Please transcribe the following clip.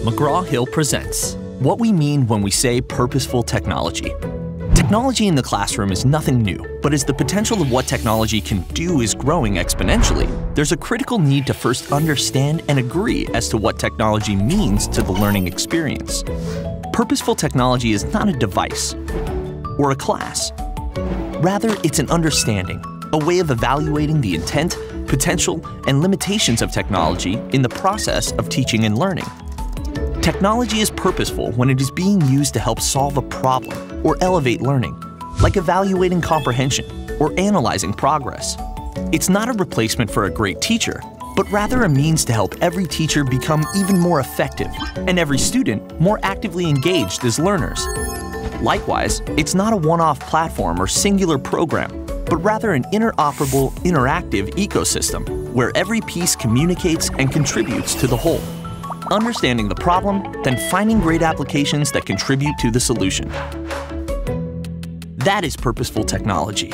McGraw-Hill presents What We Mean When We Say Purposeful Technology. Technology in the classroom is nothing new, but as the potential of what technology can do is growing exponentially, there's a critical need to first understand and agree as to what technology means to the learning experience. Purposeful technology is not a device or a class. Rather, it's an understanding, a way of evaluating the intent, potential, and limitations of technology in the process of teaching and learning. Technology is purposeful when it is being used to help solve a problem or elevate learning, like evaluating comprehension or analyzing progress. It's not a replacement for a great teacher, but rather a means to help every teacher become even more effective and every student more actively engaged as learners. Likewise, it's not a one-off platform or singular program, but rather an interoperable, interactive ecosystem where every piece communicates and contributes to the whole understanding the problem, then finding great applications that contribute to the solution. That is purposeful technology,